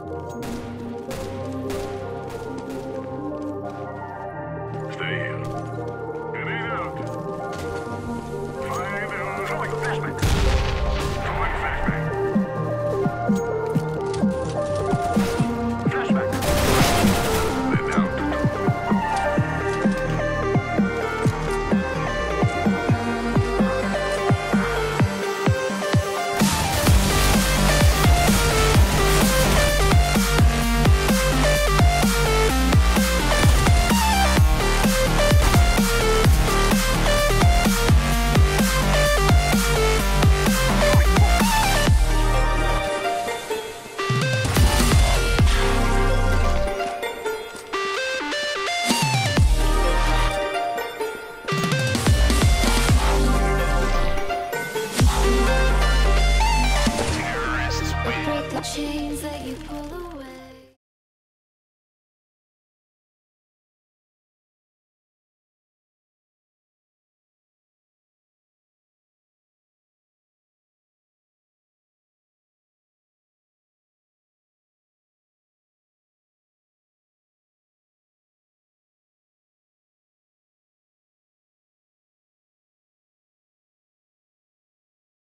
Stay here. Grenade out. Break the chains that you pull away.